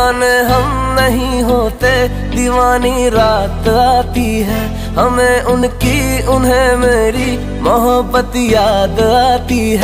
हम नहीं होते, दीवानी रात आती है। हमें उनकी, उन्हें मेरी मोहब्बत याद आती है।